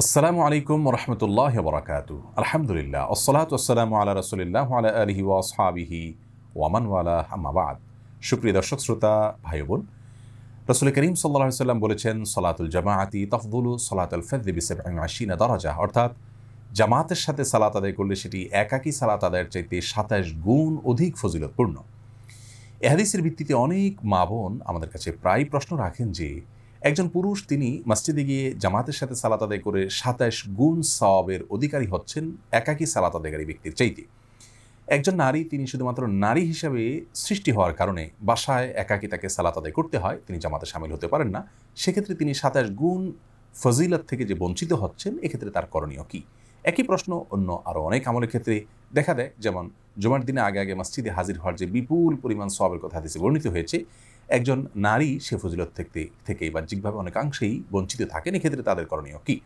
আসসালামু আলাইকুম রহমতুল্লাহ বরাকাত আলহামদুলিল্লাহ। ওসলাত আসসালামু আলা রসুলিল্লাহ আলা আলহি ওয়াসহাবিহি ওয়ামান ওয়ালা আম্মাবাদ সুপ্রিয় দর্শক, শ্রোতা ভাই বোন রসুল করিম সাল্লাহ সাল্লাম বলেছেন, সলাতুল জামাআতি তফদুলু সলাতুল ফেদিবিসেব আশিনা দরাজা। অর্থাৎ জামাতের সাথে সালাত আদায় করলে সেটি একাকী সালাত আদায়ের চাইতে সাতাশ গুণ অধিক ফজিলতপূর্ণ। এহাদিসের ভিত্তিতে অনেক মা বোন আমাদের কাছে প্রায় প্রশ্ন রাখেন যে একজন পুরুষ তিনি মসজিদে গিয়ে জামাতের সাথে সালাত আদায় করে সাতাশ গুণ সওয়াবের অধিকারী হচ্ছেন একাকী সালাত আদায়কারী ব্যক্তির চাইতে। একজন নারী তিনি শুধুমাত্র নারী হিসাবে সৃষ্টি হওয়ার কারণে বাসায় একাকী তাকে সালাত আদায় করতে হয়, তিনি জামাতে সামিল হতে পারেন না। সেক্ষেত্রে তিনি সাতাশ গুণ ফজিলত থেকে যে বঞ্চিত হচ্ছেন, এক্ষেত্রে তার করণীয় কী? একই প্রশ্ন, অন্য আরও অনেক আমলের ক্ষেত্রে দেখা দেয়। যেমন জুমার দিনে আগে আগে মসজিদে হাজির হওয়ার যে বিপুল পরিমাণ সবের কথা হাদিসে বর্ণিত হয়েছে একজন নারী সে ফজিলত থেকে থেকে বাহ্যিকভাবে অনেকাংশেই বঞ্চিত থাকেন, এক্ষেত্রে তাদের করণীয় কী?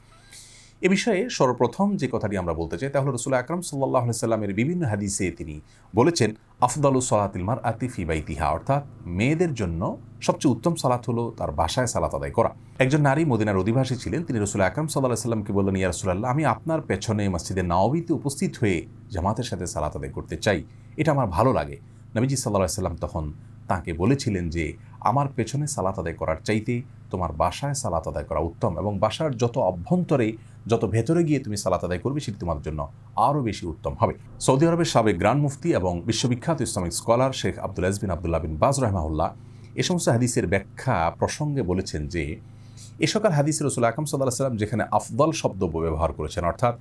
এ বিষয়ে সর্বপ্রথম যে কথাটি আমরা বলতে চাই তা হলো রসুল আকরম সাল্লাহ সাল্লামের বিভিন্ন হাদিসে তিনি বলেছেন, আফদালু সালাতিল মার আতিফি বা ইতিহা অর্থাৎ মেয়েদের জন্য সবচেয়ে উত্তম সালাত হলো তার বাসায় সালাত আদায় করা। একজন নারী মদিনার অধিবাসী ছিলেন, তিনি রসুল আকরম সাল্লাহ সাল্লামকে বললেন, ইয়া রসুল্লাহ আমি আপনার পেছনে মসজিদে নাওবিতে উপস্থিত হয়ে জামাতের সাথে সালাত আদায় করতে চাই। এটা আমার ভালো লাগে। নবীজি সাল্লাহ সাল্লাম তখন তাকে বলেছিলেন যে, আমার পেছনে সালাত আদায় করার চাইতে তোমার বাসায় সালাত আদায় করা উত্তম এবং বাসার যত অভ্যন্তরে, যত ভেতরে গিয়ে তুমি সালাত আদায় করবে, সেটি তোমার জন্য আরও বেশি উত্তম হবে। সৌদি আরবের সাবেক গ্রান্ড মুফতি এবং বিশ্ববিখ্যাত Islamic scholar Sheikh Abdul bin Abdullah bin Baz রহমাউল্লাহ এ সমস্ত হাদিসের ব্যাখ্যা প্রসঙ্গে বলেছেন যে, এ সকল হাদিসের রসুল আকরম সাল্লাহ সাল্লাম যেখানে আফদল শব্দ ব্যবহার করেছেন, অর্থাৎ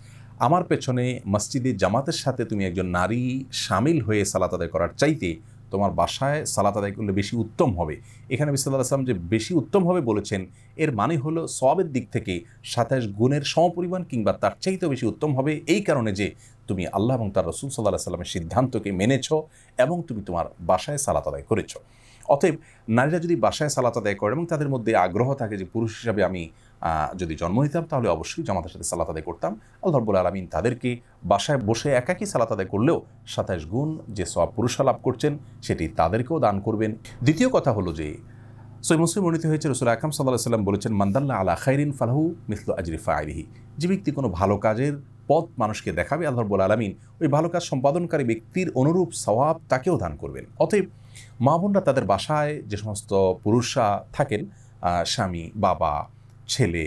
আমার পেছনে মসজিদে জামাতের সাথে তুমি একজন নারী সামিল হয়ে সালাত আদায় করার চাইতে তোমার বাসায় সালাত আদায় করলে বেশি উত্তম হবে। এখানে বিসাল্লাহ আসলাম যে বেশি উত্তম হবে বলেছেন, এর মানে হলো সবের দিক থেকে সাতাশ গুণের সমপরিমাণ কিংবা তার চাইতেও বেশি উত্তম হবে এই কারণে যে তুমি আল্লাহ এবং তার রসুল সাল্লাহ সাল্লামের সিদ্ধান্তকে মেনেছ এবং তুমি তোমার বাসায় সালাত আদায় করেছ। অতএব নারীরা যদি বাসায় সালাত আদায় করে এবং তাদের মধ্যে আগ্রহ থাকে যে পুরুষ হিসাবে আমি যদি জন্ম নিতাম, তাহলে অবশ্যই জামাতের সাথে সালাত আদায় করতাম। আল্লাহ রব্বুল আলমিন তাদেরকে বাসায় বসে একাকি সালাত আদায় করলেও সাতাশ গুণ যে সব পুরুষা লাভ করছেন, সেটি তাদেরকেও দান করবেন। দ্বিতীয় কথা হলো যে সৈ মুসলিম বর্ণিত হয়েছে, রসুল আকাম সাল্লাহ সাল্লাম বলেছেন মান্দাল্লাহ আলা খাইরিন ফালাহু মিসলু আজরিফা আইরিহি যে ব্যক্তি কোনো ভালো কাজের পথ মানুষকে দেখাবে, আল্লাহ রব্বুল আলমিন ওই ভালো কাজ সম্পাদনকারী ব্যক্তির অনুরূপ স্বভাব তাকেও দান করবেন। অতএব মা বোনরা তাদের বাসায় যে সমস্ত পুরুষরা থাকেন স্বামী, বাবা, ছেলে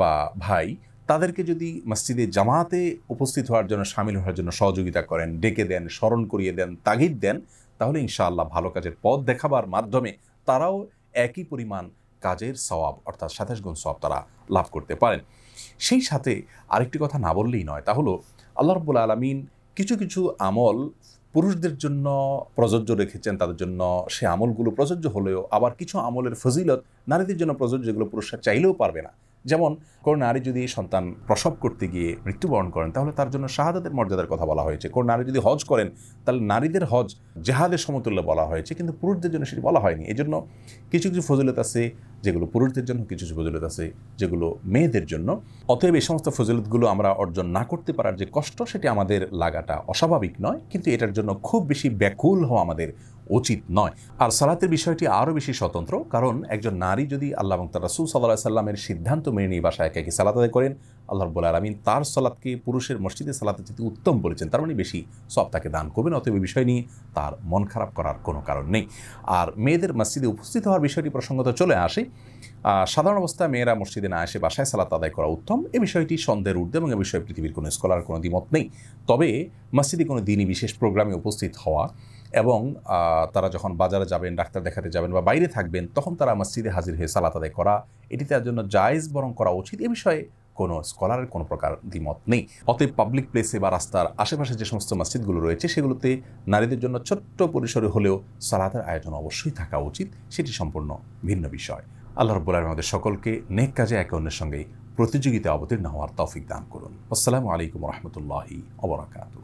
বা ভাই, তাদেরকে যদি মসজিদে জামাতে উপস্থিত হওয়ার জন্য, সামিল হওয়ার জন্য সহযোগিতা করেন, ডেকে দেন, স্মরণ করিয়ে দেন, তাগিদ দেন, তাহলে ইনশাআল্লাহ ভালো কাজের পথ দেখাবার মাধ্যমে তারাও একই পরিমাণ কাজের সওয়াব, অর্থাৎ সাতাশ গুণ সওয়াব তারা লাভ করতে পারেন। সেই সাথে আরেকটি কথা না বললেই নয়, তা হলো, আল্লাহ রব্বুল আলমিন কিছু কিছু আমল পুরুষদের জন্য প্রযোজ্য রেখেছেন, তাদের জন্য সে আমলগুলো প্রযোজ্য হলেও আবার কিছু আমলের ফজিলত নারীদের জন্য প্রযোজ্য, যেগুলো পুরুষরা চাইলেও পারবে না। যেমন কোন নারী যদি সন্তান প্রসব করতে গিয়ে মৃত্যুবরণ করেন, তাহলে তার জন্য শাহাদাতের মর্যাদার কথা বলা হয়েছে। কোন নারী যদি হজ করেন, তাহলে নারীদের হজ জেহাদের সমতুল্য বলা হয়েছে, কিন্তু পুরুষদের জন্য সেটি বলা হয়নি। এই জন্য কিছু কিছু ফজিলত আছে যেগুলো পুরুষদের জন্য, কিছু কিছু ফজিলত আছে যেগুলো মেয়েদের জন্য। অতএব এই সমস্ত ফজিলতগুলো আমরা অর্জন না করতে পারার যে কষ্ট, সেটি আমাদের লাগাটা অস্বাভাবিক নয়, কিন্তু এটার জন্য খুব বেশি ব্যাকুল হওয়া আমাদের উচিত নয়। আর সালাতের বিষয়টি আরও বেশি স্বতন্ত্র, কারণ একজন নারী যদি আল্লাহ এবং তার রাসুল সাল্লাহ সাল্লামের সিদ্ধান্ত মেনে নিয়ে বাসায় একে একে সালাত আদায় করেন আল্লাহ রব্বুল আলমিন তার সালাদকে পুরুষের মসজিদে সালাতে যেতে উত্তম বলেছেন। তার মানে বেশি সব তাকে দান করবেন, অতএব বিষয় নিয়ে তার মন খারাপ করার কোনো কারণ নেই। আর মেয়েদের মসজিদে উপস্থিত হওয়ার বিষয়টি প্রসঙ্গত চলে আসে সাধারণ অবস্থায় মেয়েরা মসজিদে না এসে বাসায় সালাত আদায় করা উত্তম। এ বিষয়টি সন্দেহের ঊর্ধ্বে এবং এ বিষয়ে পৃথিবীর কোনো স্কলার কোনো দ্বিমত নেই। তবে মসজিদে কোনো দিনই বিশেষ প্রোগ্রামে উপস্থিত হওয়া এবং তারা যখন বাজারে যাবেন, ডাক্তার দেখাতে যাবেন বা বাইরে থাকবেন, তখন তারা মসজিদে হাজির হয়ে সালাত আদায় করা, এটি তার জন্য জায়েজ বরং করা উচিত। এ বিষয়ে কোনো স্কলারের কোনো প্রকার দ্বিমত নেই। অতএব পাবলিক প্লেসে বা রাস্তার আশেপাশে যে সমস্ত মসজিদগুলো রয়েছে, সেগুলোতে নারীদের জন্য ছোট্ট পরিসরে হলেও সালাতের আয়োজন অবশ্যই থাকা উচিত, সেটি সম্পূর্ণ ভিন্ন বিষয়। আল্লাহ রব্বুল আমাদের সকলকে নেক কাজে একে অন্যের সঙ্গে প্রতিযোগিতায় অবতীর্ণ হওয়ার তৌফিক দান করুন। আসসালামু আলাইকুম রহমতুল্লাহি অবরাকাতু